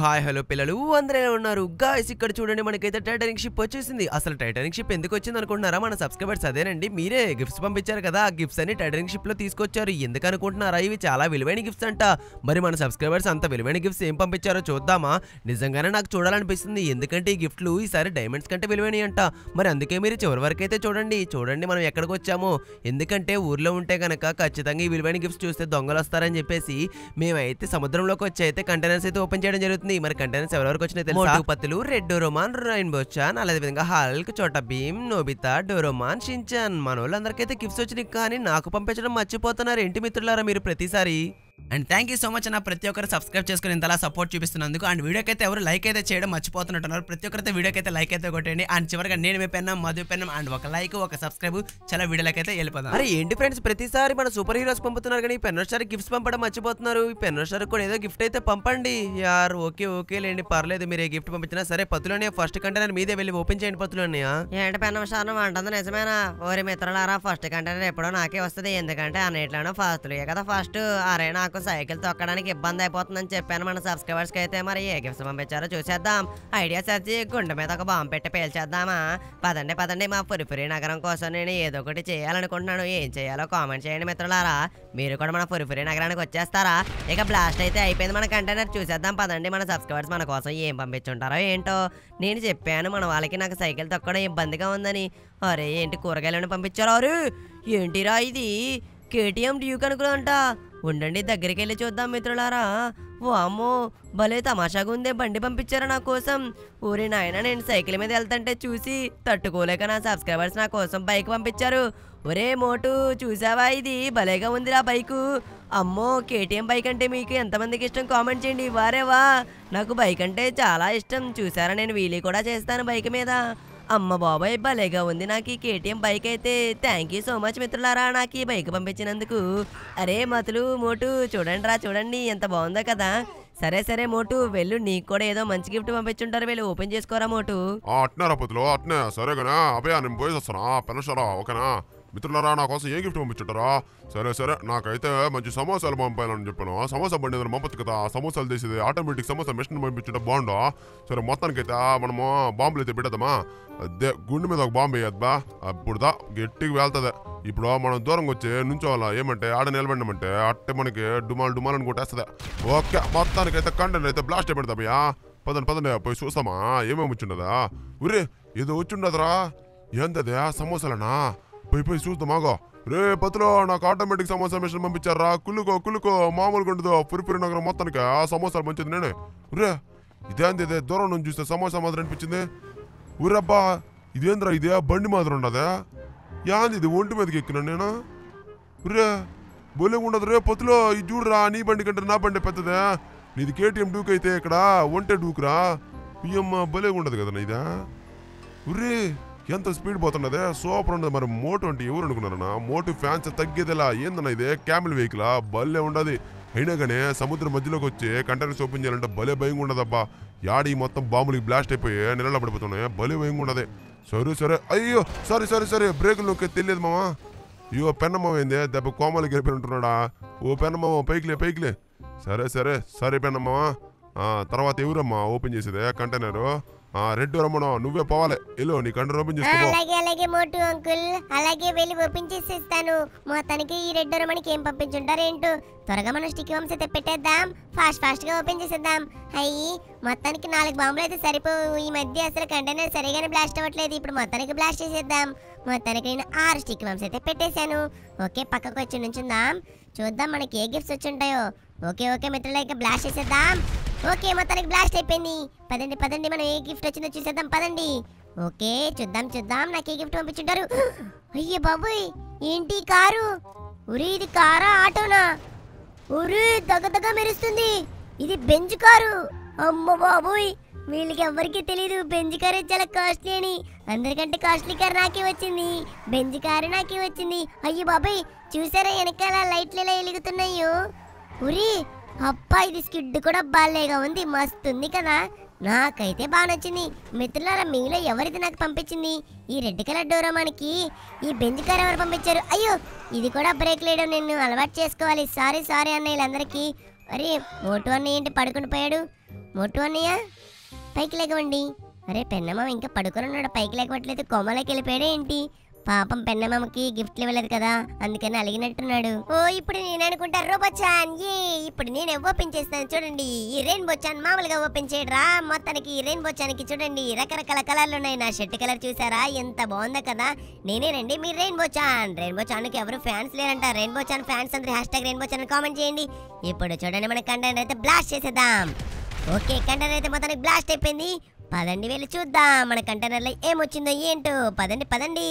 Hi hello పిల్లలు. అందరే ఉన్నారు? Guys ఇక్కడ చూడండి మనకైతే టైటానిక్ షిప్ వచ్చేసింది. అసలు టైటానిక్ షిప్ ఎందుకు వచ్చింది అనుకుంటున్నారా? మన సబ్స్క్రైబర్స్ అదేనండి. మీరే గిఫ్ట్స్ పంపించారు కదా. ఆ గిఫ్ట్స్ అన్ని టైటానిక్ షిప్లో తీసుకొచ్చారు. ఎందుకు అనుకుంటున్నారా? ఇవి చాలా విలువైన గిఫ్ట్స్ అంట. మరి మన సబ్స్క్రైబర్స్ అంత విలువైన గిఫ్ట్స్ ఏం పంపించారో చూద్దామా? నిజంగానే నాకు చూడాలనిపిస్తుంది. ఎందుకంటే ఈ గిఫ్ట్లు ఈసారి డైమండ్స్ కంటే విలువైనవి అంట. మరి అందుకే మీరు చివరి వరకు అయితే చూడండి. చూడండి మనం ఎక్కడికి వచ్చామో. ఎందుకంటే ఊర్లో ఉంటే గనక ఖచ్చితంగా ఈ విలువైన గిఫ్ట్స్ చూస్తే దొంగలు వస్తారని చెప్పేసి మేమైతే సముద్రంలోకి వచ్చి అయితే కంటైనర్స్ అయితే ఓపెన్ చేయడం జరుగుతుంది. మరి కంటైనర్స్ ఎవరెవరికి వచ్చినాయి తెలుసా? పత్తులు రెడ్ డోరోమాన్ రెయిన్బో చాన్ అదే విధంగా హల్క్ చోట భీమ్ నోబితా డోరోమాన్ షించాన్ మన వాళ్ళందరికైతే గిఫ్ట్స్ వచ్చినాయి కానీ నాకు పంపించడం మర్చిపోతున్నారు. ఏంటి మిత్రులారా మీరు ప్రతిసారి? And thank you so much అన్న ప్రతి ఒక్కరు సబ్స్క్రైబ్ చేసుకుని ఇంతలా సపోర్ట్ చూపిస్తున్నందుకు. అండ్ వీడియోకి అయితే ఎవరు లైక్ అయితే చేయడం మర్చిపోతున్నట్టున్నారు. ప్రతి ఒక్కరైతే వీడియోకి అయితే లైక్ అయితే కొట్టండి. అండ్ చివరిగా నేను మీ పెన్నాం మధు పెన్నాం అండ్ ఒక లైక్ ఒక సబ్స్క్రైబ్ చాలా వీడియోలకి అయితే వెళ్ళిపోదాం. అరే ఏంటి ఫ్రెండ్స్ ప్రతిసారి మన సూపర్ హీరోస్ పంపుతున్నారు కానీ పెన్నర్ స్టార్ గిఫ్ట్స్ పంపడం మర్చిపోతున్నారు. ఈ పెన్నర్ స్టార్ కూడా ఏదో గిఫ్ట్ అయితే పంపండి. యార్ ఓకే ఓకే లేండి పర్లేదు. మీరు ఏ గిఫ్ట్ పంపించినా సరే పత్తులోనే ఫస్ట్ కంటైనర్ మీదే వెళ్ళి ఓపెన్ చేయండి పత్తులోనే ఏంటి పెన్న విషయాన్ని అంటుంది నిజమేనా? ఓరి మిత్రులారా ఫస్ట్ కంటైనర్ ఎప్పుడో నాకే వస్తుంది. ఎందుకంటే అన్నిట్లోనూ ఫస్ట్లే కదా ఫస్ట్ అరే నాకు సైకిల్ తొక్కడానికి ఇబ్బంది అయిపోతుందని చెప్పాను మన సబ్స్క్రైబర్స్కి అయితే. మరి ఏ గిఫ్ట్స్ పంపించారో చూసేద్దాం. ఐడియా సర్చి గుండె మీద ఒక బాంబు పెట్టి పేల్చేద్దామా? పదండి పదండి మా పురిపురి నగరం కోసం నేను ఏదో ఒకటి చేయాలనుకుంటున్నాను. ఏం చేయాలో కామెంట్ చేయండి మిత్రులారా. మీరు కూడా మన పురిపురి నగరానికి వచ్చేస్తారా? ఇక బ్లాస్ట్ అయితే అయిపోయింది మన కంటైనర్. చూసేద్దాం పదండి మన సబ్స్క్రైబర్స్ మన కోసం ఏం పంపించుంటారో ఏంటో. నేను చెప్పాను మన వాళ్ళకి నాకు సైకిల్ తొక్కడం ఇబ్బందిగా ఉందని. అరే ఏంటి కూరగాయలను పంపించారు? అరే ఏంటిరా ఇది? కేటీఎం డ్యూక్ అనుకున్నాంట ఉండండి దగ్గరికి వెళ్ళి చూద్దాం మిత్రులారా. ఓ అమ్మో భలే తమాషాగా ఉందే బండి పంపించారా నా కోసం. ఊరి నాయన నేను సైకిల్ మీద వెళ్తుంటే చూసి తట్టుకోలేక నా సబ్స్క్రైబర్స్ నా కోసం బైక్ పంపించారు. ఒరే మోటు చూసావా ఇది? భలేగా ఉందిరా బైకు. అమ్మో కేటీఎం బైక్ అంటే మీకు ఎంతమందికి ఇష్టం? కామెంట్ చేయండి. వారేవా నాకు బైక్ అంటే చాలా ఇష్టం. చూసారా నేను వీలీ కూడా చేస్తాను బైక్ మీద. అమ్మ బాబాయ్ భలేగా ఉంది నాకు ఈ కేటీఎం బైక్ అయితే. థ్యాంక్ యూ సో మచ్ మిత్రులారా నాకు ఈ బైక్ పంపించినందుకు. అరే మతులు మోటు చూడండి రా చూడండి ఎంత బాగుందో కదా. సరే సరే మోటు వెళ్ళు నీకు కూడా ఏదో మంచి గిఫ్ట్ పంపించుంటారు వెళ్ళి ఓపెన్ చేసుకోరా మోటు. ఆ అట్నే సరే అట్నే సరేగానా నేను పోయేసి వస్తానా పెనసరా ఓకేనా? మిత్రులారా నా కోసం ఏ గిఫ్ట్ పంపించుంటారా? సరే సరే నాకైతే మంచి సమోసాలు పంపాలని చెప్పాను. సమోసా బండి ఏదైనా పంపచ్చు కదా? సమోసాలు తీసేది ఆటోమేటిక్ సమోసా మిషన్ పంపించుంటే బాగుండు? సరే మొత్తానికైతే మనము బాంబులు అయితే పెట్టేద్దామా అదే గుండె మీద ఒక బాంబు వేయద్దా? అప్పుడుదా గట్టిగా వెళ్తుంది. ఇప్పుడు మనం దూరంగా వచ్చి నుంచోవాలా? ఏమంటే ఆడ నిలబడినామంటే అట్టే మనకి డుమాల్ డుమాల్ అని కొట్టేస్తుంది. ఓకే మొత్తానికైతే కంటెంట్ అయితే బ్లాస్ట్ అయిపోయింది పదండి పదండి పోయి చూస్తామా? ఏమేమి వచ్చిండదా? ఉరే ఏదో వచ్చిండదురా? ఏందదే? సమోసాలనా? పోయి పోయి చూద్దాం ఆగా. రే పతులో నాకు ఆటోమేటిక్ సమోసా మిషన్ పంపించారా? కులుకో కులుకో. మామూలుగా ఉండదు పురిపురి నగరం మొత్తానికి ఆ సమోసాలు మంచిది నేనే. రే ఇదేంది ఇదే దూరం నుంచి చూస్తే సమోసా మాదిరి అనిపించింది? ఊరబ్బా ఇదేంద్రా ఇదే? బండి మాదిరి ఉండదా? యాంది ఇది? ఒంటి మీదకి ఎక్కినా నేను? రే బొలే ఉండదు. రే పొత్తులో ఇది చూడరా నీ బండి కంటే నా బండి పెద్దదే. నీది కేటీఎం డూక్ అయితే ఇక్కడ ఒంటే డూకురా? పియ్యమ్మ బొలే ఉండదు కదా ఇదా? ఉర్రే ఎంత స్పీడ్ పోతున్నదే? సూపర్ ఉండదు మరి మోటో అంటే ఎవరు అనుకున్నారన్నా? మోటు ఫ్యాన్స్ తగ్గేదిలా? ఏందన్నా ఇదే? క్యామిల్ వెహికల్ భలే ఉండదు. అయినా కానీ సముద్రం మధ్యలోకి వచ్చి కంటైనర్స్ ఓపెన్ చేయాలంటే భలే భయంగా ఉండదబ్బా. యాడి మొత్తం బాంబులకి బ్లాస్ట్ అయిపోయి నెలల పడిపోతున్నాయి. భలే భయంగా ఉండదు. సరే సరే. అయ్యో! సరే సరే సరే. నొక్కే తెలియదు మామ. అయ్యో పెన్నమ్మ ఏంది? దెబ్బ కోమలకి వెళ్ళిపోయి ఉంటున్నాడా? ఓ పెన్నమ్మ పైకిలే పైకిలే. సరే సరే. సరే పెన్నమ్మ తర్వాత ఎవరమ్మా ఓపెన్ చేసేదే? కంటైనరు? రెడ్ రమ్మను నువ్వే పోవాలి. ఎల్లో నీ కంటైనర్ ఓపెన్ అలాగే అలాగే మోటు అంకుల్. అలాగే వెళ్ళి ఓపెన్ చేసేస్తాను మొత్తానికి ఈ రెడ్ మనకి ఏం పంపించుంటారేంటో త్వరగా మనం స్టిక్ వంశ అయితే పెట్టేద్దాం. ఫాస్ట్ ఫాస్ట్గా ఓపెన్ చేసేద్దాం. అయ్యి మొత్తానికి నాలుగు బాంబులు అయితే సరిపోవు. ఈ మధ్య అసలు కంటైనర్ సరిగానే బ్లాస్ట్ అవ్వట్లేదు. ఇప్పుడు మొత్తానికి బ్లాస్ట్ చేసేద్దాం. మొత్తానికి నేను ఆరు స్టిక్ వంశ అయితే పెట్టేశాను. ఓకే పక్కకు వచ్చి నుంచుందాం. చూద్దాం మనకి ఏ గిఫ్ట్స్ వచ్చి ఉంటాయో. ఓకే ఓకే మిత్రులు ఇక బ్లాస్ట్ చేసేద్దాం. ఓకే మొత్తానికి బ్లాస్ట్ అయిపోయింది. పదండి పదండి మనం ఏ గిఫ్ట్ వచ్చిందో చూసేద్దాం పదండి. ఓకే చూద్దాం చూద్దాం. నాకు ఏ గిఫ్ట్ పంపించుంటారు? అయ్యే బాబోయ్ ఏంటి కారు? ఉరి ఇది కారా ఆటోనా? ఉరి దగ్గ మెరుస్తుంది. ఇది బెంజ్ కారు. అమ్మ బాబోయ్ వీళ్ళకి ఎవ్వరికీ తెలియదు బెంజ్ కారే చాలా కాస్ట్లీ అని. అందరికంటే కాస్ట్లీ కార్ నాకే వచ్చింది. బెంజ్ కారు నాకే వచ్చింది. అయ్యో బాబాయ్ చూసారా వెనకాల లైట్లు ఎలా వెలుగుతున్నాయో? ఉరి అబ్బా ఇది స్కిడ్ కూడా బాలేగా ఉంది మస్తు ఉంది కదా. నాకైతే బాగా నచ్చింది. మిత్రులారా మీలో ఎవరిది నాకు పంపించింది? ఈ రెడ్ కలర్ డోరామానికి ఈ బెంజ్ కార్ ఎవరు పంపించారు? అయ్యో ఇది కూడా బ్రేక్ లేయడం నేను అలవాటు చేసుకోవాలి. సారీ సారీ అన్న అరే మోటు అన్నయ్య ఏంటి పడుకుని పోయాడు? మోటు అన్నయ్య పైకి లేకవండి అరే పెన్నమ్మ ఇంకా పడుకొని ఉన్నాడు పైకి లేకపోవట్లేదు కొమ్మలోకి వెళ్ళిపోయాడే ఏంటి? పాపం పెన్నమ్మకి గిఫ్ట్లు ఇవ్వలేదు కదా అందుకని అలిగినట్టున్నాడు. ఓ ఇప్పుడు నేను అనుకుంటా రోబోచాన్ ఏ ఇప్పుడు నేనే ఓపెన్ చేస్తాను చూడండి. ఈ రెయిన్బో చాన్ మామూలుగా ఓపెన్ చేయడరా మొత్తానికి ఈ రెయిన్బో చాన్కి చూడండి రకరకాల కలర్లు ఉన్నాయి. నా షర్ట్ కలర్ చూసారా? ఎంత బాగుందో కదా. నేనేనండి మీ రెయిన్బో చాన్. రెయిన్బో చాన్కి ఎవరు ఫ్యాన్స్ లేరంట. రెయిన్బో చాన్ ఫ్యాన్స్ అందరూ హ్యాష్ ట్యాగ్ రెయిన్బో చాన్ కామెంట్ చేయండి. ఇప్పుడు చూడండి మన కంటెంట్ అయితే బ్లాస్ట్ చేసేద్దాం. ఓకే కంటైనర్ అయితే మొత్తానికి బ్లాస్ట్ అయిపోయింది. పదండి వెళ్ళి చూద్దాం. మన కంటైనర్లో ఏమొచ్చిందో ఏంటో. పదండి పదండి.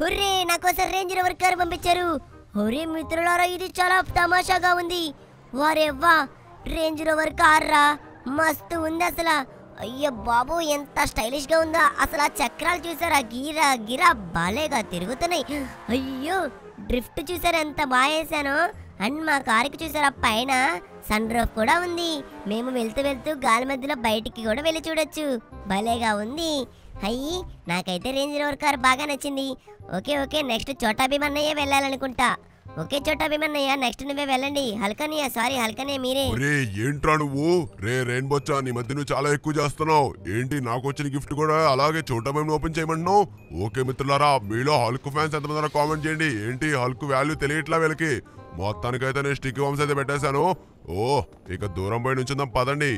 హుర్రే నా కోసం రేంజ్ రోవర్ కారు పంపించారు? హుర్రే మిత్రులారా ఇది చాలా తమాషాగా ఉంది. వారెవ్వా రేంజ్ రోవర్ కార్ రా మస్తు ఉంది అసలు. అయ్యో బాబు ఎంత స్టైలిష్గా ఉందా. అసలు ఆ చక్రాలు చూసారా? గీరా గిరా బాలేగా తిరుగుతున్నాయి. అయ్యో డ్రిఫ్ట్ చూసారా? ఎంత బాగా అండ్ మా కారుకి చూసారా? పైన సన్ రూఫ్ కూడా ఉంది. మేము వెళ్తూ వెళ్తూ గాలి మధ్యలో బయటికి కూడా వెళ్ళి చూడొచ్చు. భలేగా ఉంది. అయ్యి నాకైతే రేంజ్ రోవర్ కార్ బాగా నచ్చింది. ఓకే ఓకే నెక్స్ట్ చోటా వెళ్ళాలనుకుంటా. ఓకే చోటా భీమన్నయ్య నెక్స్ట్ నువ్వే వెళ్ళండి. హల్కనియ సారీ హల్కనే మీరే. ఒరే ఏంట్రా నువ్వు? రే రెయిన్ బొచ్చా నీ మధ్య నువ్వు చాలా ఎక్కువ చేస్తున్నావు. ఏంటి నాకు వచ్చిన గిఫ్ట్ కూడా అలాగే చోట మేము ఓపెన్ చేయమంటున్నావు ఓకే మిత్రులారా మీలో హల్క్ ఫ్యాన్స్ ఎంతమంది కామెంట్ చేయండి. ఏంటి హల్క్ వాల్యూ తెలియట్లా వీళ్ళకి? మొత్తానికైతే నేను స్టిక్ వంశ అయితే పెట్టేశాను. ఓ ఇక దూరం పోయి నుంచుందాం పదండి.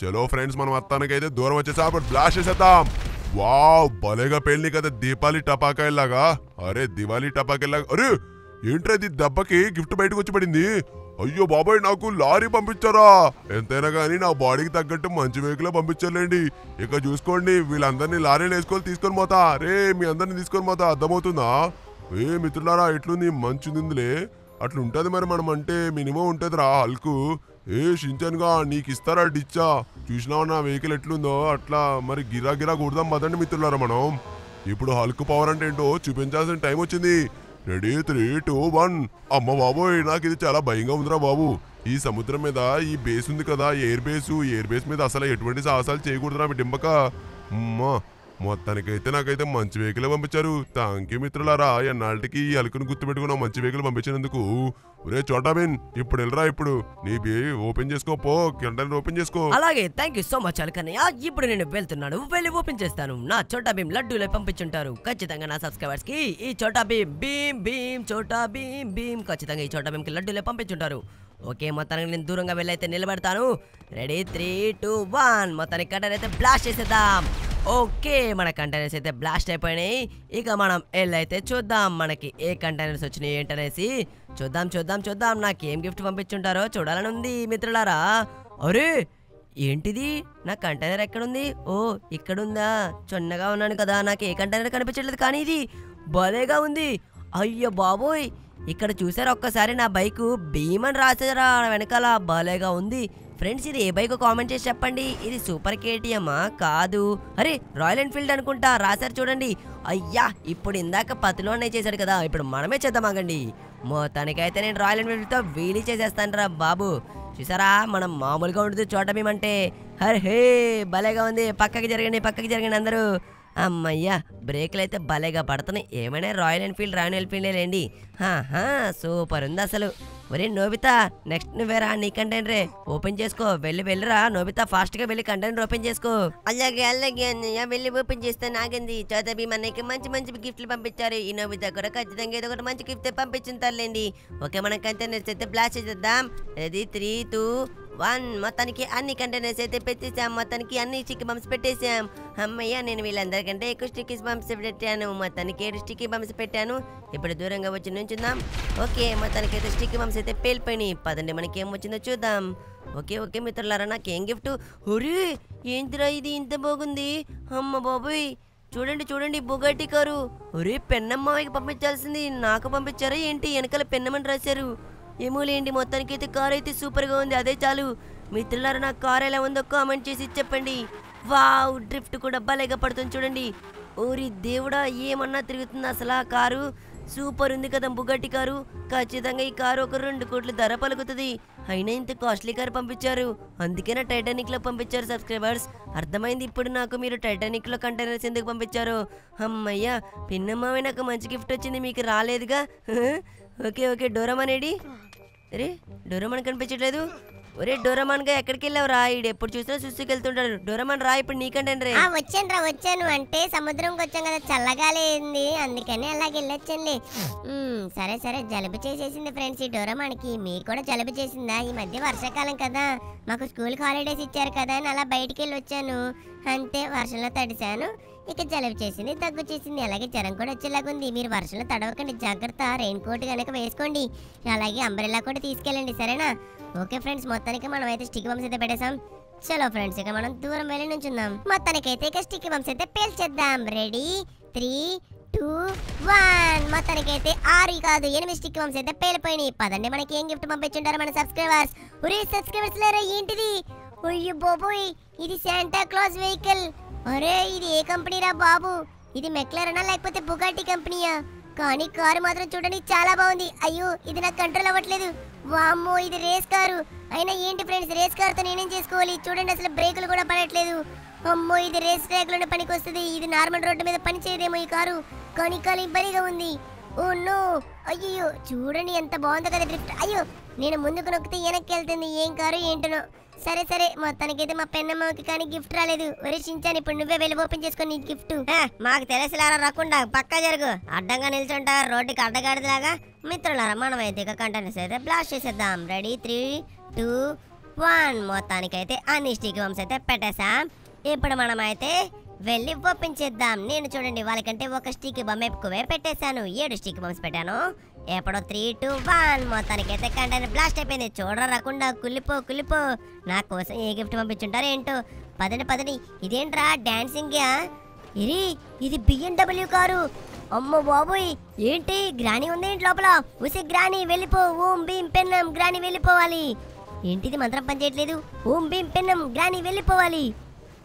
చలో ఫ్రెండ్స్ మనం మొత్తానికైతే దూరం వచ్చేసా అప్పుడు బ్లాస్ట్ చేసేద్దాం. వావ్ భలేగా పెళ్ళి కదా దీపావళి టపాకాయలాగా అరే దివాళీ టపాకాయలాగా అరే ఏంట్రా ఇది దెబ్బకి గిఫ్ట్ బయటకు వచ్చి పడింది? అయ్యో బాబాయ్ నాకు లారీ పంపించారా? ఎంతైనా కానీ నా బాడీకి తగ్గట్టు మంచి వెహికల్ పంపించారులేండి. ఇక చూసుకోండి వీళ్ళందరినీ లారీలు వేసుకొని తీసుకొని పోతా. రే మీ అందరిని తీసుకొని పోతా. అర్థమవుతుందా? ఏ మిత్రులారా ఎట్లుంది? మంచి ఉందిలే అట్లుంటుంది మరి మనం అంటే మినిమం ఉంటుందిరా అల్కు హల్కు. ఏ షించన్గా నీకు ఇస్తారా డిచ్చా? చూసినావా నా వెహికల్ ఎట్లుందో? అట్లా మరి గిరా గిరా కొడదాం పదండి మిత్రులారా మనం. ఇప్పుడు హల్క్ పవర్ అంటే ఏంటో చూపించాల్సిన టైం వచ్చింది. రెడీ త్రీ టూ వన్ అమ్మ బాబోయ్ నాకు ఇది చాలా భయంగా ఉందిరా బాబు. ఈ సముద్రం మీద ఈ బేస్ ఉంది కదా ఎయిర్ బేస్ ఎయిర్ బేస్ మీద అసలు ఎటువంటి సాహసాలు చేయకూడదురా డింబక. అమ్మా. మొత్తానికైతే నాకైతే మంచి వెహికల్ పంపించారు. థ్యాంక్ యూ మిత్రులారా. ఎన్నాళ్ళకి ఈ గుర్తుపెట్టుకున్న మంచి వెహికల్ పంపించినందుకు. ఒరే చోటాబిన్ ఇప్పుడు వెళ్ళరా ఇప్పుడు. నీ బేబీ ఓపెన్ చేసుకో పో. కంటైనర్ ఓపెన్ చేసుకో. అలాగే థ్యాంక్ యూ సో మచ్ అలకన్నయ్య. ఇప్పుడు నేను వెళ్తున్నాను. వెళ్ళి ఓపెన్ చేస్తాను. నా చోటా భీమ్ లడ్డూలే పంపించుంటారు. ఖచ్చితంగా నా సబ్స్క్రైబర్స్కి ఈ చోటా భీమ్ భీమ్ భీమ్ చోటా భీమ్. భీమ్ ఖచ్చితంగా ఈ చోటా భీమ్కి లడ్డూలే పంపించుంటారు. ఓకే మొత్తానికి నేను దూరంగా వెళ్ళైతే నిలబెడతాను. రెడీ త్రీ టూ వన్ మొత్తానికి కట్టనైతే బ్లాస్ట్ చేసేద్దాం. ఓకే మన కంటైనర్స్ అయితే బ్లాస్ట్ అయిపోయినాయి. ఇక మనం వెళ్ళైతే చూద్దాం. మనకి ఏ కంటైనర్స్ వచ్చినాయి ఏంటనేసి చూద్దాం చూద్దాం చూద్దాం. నాకు ఏం గిఫ్ట్ పంపించుంటారో చూడాలని ఉంది మిత్రులారా. అరే ఏంటిది? నా కంటైనర్ ఎక్కడుంది? ఓ ఇక్కడుందా? చిన్నగా ఉన్నాను కదా నాకు ఏ కంటైనర్ కనిపించట్లేదు కానీ ఇది భలేగా ఉంది. అయ్యో బాబోయ్! ఇక్కడ చూసారా ఒక్కసారి నా బైకు? భీమని రాసారా వెనకాల భలేగా ఉంది. ఫ్రెండ్స్ ఇది ఏ బైక్ కామెంట్ చేసి చెప్పండి. ఇది సూపర్ కేటీఎమ్మా? కాదు. అరే రాయల్ ఎన్ఫీల్డ్ అనుకుంటా. రాశారు చూడండి. అయ్యా ఇప్పుడు ఇందాక పతిలోనే చేశాడు కదా. ఇప్పుడు మనమే చేద్దామాగండి మొత్తానికైతే నేను రాయల్ ఎన్ఫీల్డ్తో వీలీ చేసేస్తాను రా బాబు. చూసారా? మనం మామూలుగా ఉంటుంది చోట మేమంటే. హరే హే భలేగా ఉంది. పక్కకి జరగండి పక్కకి జరగండి అందరూ. అమ్మయ్యా బ్రేక్లు అయితే భలేగా పడుతున్నాయి. ఏమైనా రాయల్ ఎన్ఫీల్డ్ రాయల్ ఎన్ఫీల్డే లేండి. సూపర్ ఉంది అసలు. ఒరే నోబితా నెక్స్ట్ నువ్వేరా నీ కంటైనరే ఓపెన్ చేసుకో. వెళ్ళి వెళ్ళిరా నోబితా ఫాస్ట్గా వెళ్ళి కంటెంట్ ఓపెన్ చేసుకో. అలాగే అలాగే అన్నయ్య. వెళ్ళి ఓపెన్ చేస్తే నాగింది. చదవి మనకి మంచి మంచి గిఫ్ట్లు పంపించారు. ఈ నోబితా కూడా ఖచ్చితంగా ఏదో ఒకటి మంచి గిఫ్ట్ పంపించుంటారులేండి. ఓకే మనం కంటెంట్ అయితే బ్లాస్ట్ చేద్దాం అది త్రీ టూ వన్ మొత్తానికి అన్ని కంటైనర్స్ అయితే పెట్టేసాం మొత్తానికి అన్ని స్టిక్కీ బంప్స్ పెట్టేసాం అమ్మయ్య నేను వీళ్ళందరికంటే ఎక్కువ స్టిక్కీ బంప్స్ పెట్టాను. మొత్తానికి ఏడు స్టిక్కీ బంప్స్ పెట్టాను. ఇప్పుడు దూరంగా వచ్చి నుంచుందాం. ఓకే మొత్తానికి అయితే స్టిక్కీ బంప్స్ అయితే పేలిపోయినాయి. పదండి మనకి ఏం వచ్చిందో చూద్దాం. ఓకే ఓకే మిత్రులారా నాకేం గిఫ్ట్? ఒరే ఏంటిరా ఇది? ఇంత బాగుంది. అమ్మ బాబోయ్. చూడండి చూడండి బుగట్టి కారు. ఒరే పెన్నమ్మాయికి పంపించాల్సింది. నాకు పంపించారా ఏంటి? వెనకాల పెన్నమని రాశారు. ఏమో లేండి మొత్తానికి అయితే కార్ అయితే సూపర్గా ఉంది. అదే చాలు. మిత్రులారా నా కార్ ఎలా ఉందో కామెంట్ చేసి చెప్పండి. వావ్ డ్రిఫ్ట్ కూడా భలేగా పడుతుంది చూడండి. ఓరి దేవుడా ఏమన్నా తిరుగుతుంది అసలు ఆ కారు? సూపర్ ఉంది కదా బుగట్టి కారు. ఖచ్చితంగా ఈ కారు ఒక రెండు కోట్ల ధర పలుకుతుంది. అయినా ఇంత కాస్ట్లీ కారు పంపించారు. అందుకేనా టైటానిక్లో పంపించారు సబ్స్క్రైబర్స్. అర్థమైంది ఇప్పుడు నాకు మీరు టైటానిక్లో కంటైనర్స్ ఎందుకు పంపించారు. అమ్మయ్యా పిన్నమ్మావి నాకు మంచి గిఫ్ట్ వచ్చింది మీకు రాలేదుగా? ఓకే ఓకే డోరమనేడి అరే డోరమని కనిపించట్లేదు. ఒరే డోరమాన్గా ఎక్కడికి వెళ్ళావురా ఈడు ఎప్పుడు చూసినా చూసుకెళ్తుంటాడు డోరమాన్ రా ఇప్పుడు నీకంటే రే. వచ్చాను రా వచ్చాను. అంటే సముద్రంకి వచ్చాం కదా చల్లగాలేంది అందుకని అలాగే వెళ్ళొచ్చండి. సరే సరే జలుబు చేసేసింది ఫ్రెండ్స్ ఈ డోరమాన్కి. మీకు కూడా జలుబు చేసిందా? ఈ మధ్య వర్షాకాలం కదా. మాకు స్కూల్ హాలిడేస్ ఇచ్చారు కదా అని అలా బయటికి వెళ్ళి వచ్చాను అంతే వర్షంలో తడిశాను. ఇక జలుబు చేసింది దగ్గు చేసింది అలాగే జ్వరం కూడా వచ్చేలాగుంది మీరు వర్షంలో తడవకండి జాగ్రత్త. రెయిన్ కోట్ కనుక వేసుకోండి. అలాగే అంబ్రెల్లా కూడా తీసుకెళ్ళండి సరేనా? ఓకే ఫ్రెండ్స్ మొత్తానికి మనం అయితే స్టిక్ బంప్స్ అయితే పెట్టేసాం చలో ఫ్రెండ్స్ ఇక మనం దూరం వెళ్ళి నుంచుందాం. మొత్తానికైతే ఇక స్టిక్ బంప్స్ అయితే పేల్చేద్దాం. రెడీ త్రీ టూ వన్ మొత్తానికైతే ఆరు కాదు ఎనిమిది స్టిక్ బంప్స్ అయితే పేలిపోయినాయి. పదండి మనకి ఏం గిఫ్ట్ పంపించుంటారు మన సబ్స్క్రైబర్స్ ఒరే సబ్స్క్రైబర్స్ లేరా ఏంటిది? ఒయ్యో బోబోయ్ ఇది శాంటా క్లాస్ వెహికల్ అరే ఇది ఏ కంపెనీరా బాబు? ఇది మెక్లరనా లేకపోతే బుగాటి కంపెనీయా? కానీ కారు మాత్రం చూడండి చాలా బాగుంది. అయ్యో ఇది నాకు కంట్రోల్ అవ్వట్లేదు. వామ్మో ఇది రేస్ కారు. అయినా ఏంటి ఫ్రెండ్స్ రేస్ కారుతో నేనేం చేసుకోవాలి? చూడండి అసలు బ్రేకులు కూడా పడట్లేదు. అమ్మో ఇది రేస్ ట్రాక్ పనికి వస్తుంది ఇది నార్మల్ రోడ్డు మీద పని చేయదేమో ఈ కారు. కానీ కానీ ఇబ్బందిగా ఉంది. Oh no. అయ్యో చూడండి ఎంత బాగుందో కదా డ్రిఫ్ట్. అయ్యో నేను ముందుకు నొక్కితే వెనక్కి వెళ్తుంది. ఏం కారు ఏంటనో. సరే సరే. మొత్తానికైతే మా పెన్నమ్మకి కానీ గిఫ్ట్ రాలేదు. ఒరే చించాను ఇప్పుడు నువ్వే వెళ్ళి ఓపెన్ చేసుకుని నీ గిఫ్ట్. మాకు తెలిసిలారా రాకుండా పక్కా జరుగు. అడ్డంగా నిల్చుంటా రోడ్డుకి అడ్డగాడిదిలాగా? మిత్రులారా మనం అయితే ఇక కంటెంట్స్ అయితే బ్లాస్ట్ చేసేద్దాం. రెడీ త్రీ టూ వన్ మొత్తానికైతే అన్ని స్టిక్ బంప్స్ అయితే పెట్టేశాం. ఇప్పుడు మనం అయితే వెళ్ళి ఓపెన్ చేద్దాం. నేను చూడండి వాళ్ళకంటే ఒక స్టిక్ బొమ్మ ఎక్కువే పెట్టేశాను. ఏడు స్టిక్ బొమ్స్ పెట్టాను. ఎప్పుడో త్రీ టూ వన్ మొత్తానికి అయితే కంటైనర్ బ్లాస్ట్ అయిపోయింది. చూడరా రాకుండా కుళ్ళిపో కుళ్ళిపో నా కోసం ఏ గిఫ్ట్ పంపించుంటారు ఏంటో. పదండి పదండి. ఇదేంట్రా డాన్సింగ్ ఇది ఇది బిఎండబ్ల్యూ కారు. అమ్మో బాబోయ్. ఏంటి? గ్రాని ఉంది ఏంటి లోపల? ఉసి గ్రాని వెళ్ళిపో. ఓం భీం పెన్నం గ్రాని వెళ్ళిపోవాలి. ఏంటిది మంత్రం పనిచేయట్లేదు ఓం భీం పెన్నం గ్రాని వెళ్ళిపోవాలి.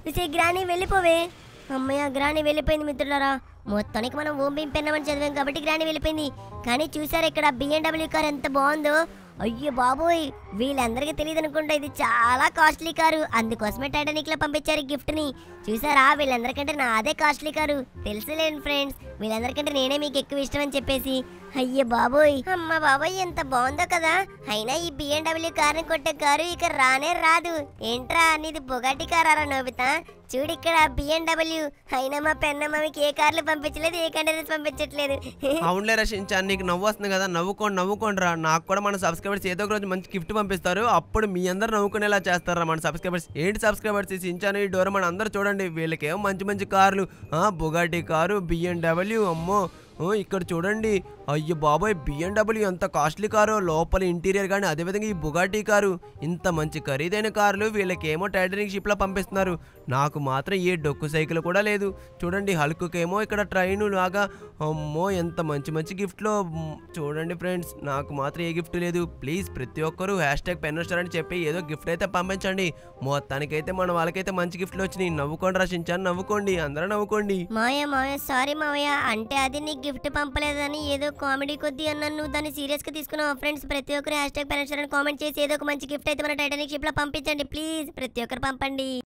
ఉసి గ్రాని వెళ్ళిపోవే. అమ్మయ్య గ్రాని వెళ్ళిపోయింది మిత్రులారా. మొత్తానికి మనం ఓం భీం పెన్నమని చదివాం కాబట్టి గ్రాండ్ వెళ్ళిపోయింది. కానీ చూసారు ఇక్కడ బిఎండబ్ల్యూ కార్ ఎంత బాగుందో? అయ్యో బాబోయ్! వీళ్ళందరికీ తెలియదు అనుకుంటా ఇది చాలా కాస్ట్లీ కారు. అందుకోసమే టైటానిక్లో పంపించారు గిఫ్ట్ని చూసారా? వీళ్ళందరికంటే నా అదే కాస్ట్లీ కారు. తెలుసులేండి ఫ్రెండ్స్ వీళ్ళందరికంటే నేనే మీకు ఎక్కువ ఇష్టం అని చెప్పేసి. అయ్యే బాబోయ్! అమ్మ బాబోయ్ ఎంత బాగుందో కదా! అయినా ఈ బిఎన్డబ్ల్యూ కార్ని కొట్టే కారు ఇక రానే రాదు. ఏంట్రా నీది బొగాటి కారారా నోబితా? చూడు ఇక్కడ బిఎండబ్ల్యూ అయినా మా పెన్నమ్మకి ఏ కార్లు పంపించలేదు ఏ కంటైనర్స్ పంపించట్లేదు. అవునులే రషించాను నీకు నవ్వు వస్తుంది కదా నవ్వుకోండి నవ్వుకోండి రా. నాకు కూడా మన సబ్స్క్రైబర్స్ ఏదో ఒక రోజు మంచి గిఫ్ట్ పంపిస్తారు. అప్పుడు మీ అందరు నవ్వుకునేలా చేస్తారా మన సబ్స్క్రైబర్స్ ఏంటి సబ్స్క్రైబర్స్ సించాను ఈ డోర్ మన అందరు చూడండి. వీళ్ళకేమో మంచి మంచి కార్లు. బుగాటి కారు బిఎండబ్ల్యూ అమ్మో. ఇక్కడ చూడండి. అయ్యో బాబాయ్ బిఎండబ్ల్యూ ఎంత కాస్ట్లీ కారు. లోపల ఇంటీరియర్ కానీ అదేవిధంగా ఈ బుగాటి కారు. ఇంత మంచి ఖరీదైన కార్లు వీళ్ళకేమో టైటనిక్ షిప్లో పంపిస్తున్నారు. నాకు మాత్రం ఏ డొక్కు సైకిల్ కూడా లేదు. చూడండి హల్కుకేమో ఇక్కడ ట్రైను లాగా అమ్మో ఎంత మంచి మంచి గిఫ్ట్లో. చూడండి ఫ్రెండ్స్ నాకు మాత్రం ఏ గిఫ్ట్ లేదు. ప్లీజ్ ప్రతి ఒక్కరూ హ్యాష్ ట్యాగ్ పెన్నోస్టర్ అని చెప్పి ఏదో గిఫ్ట్ అయితే పంపించండి. మొత్తానికైతే మన వాళ్ళకైతే మంచి గిఫ్ట్లు వచ్చినాయి. నవ్వుకోండి రచించాను నవ్వుకోండి అందరూ నవ్వుకోండి. మాయ మాయ సారీ మావయ్య. అంటే అది నీకు గిఫ్ట్ పంపలేదని ఏదో కామెడీ కొద్ది అన్నాను. నువ్వు దాన్ని సీరియస్గా తీసుకున్నావు ఫ్రెండ్స్? ప్రతి ఒక్కరు హ్యాష్ ట్యాగ్ కామెంట్ చేసి ఏదో ఒక మంచి గిఫ్ట్ అయితే మన టైటానిక్ షిప్లో పంపించండి. ప్లీజ్ ప్రతి ఒక్కరు పంపండి.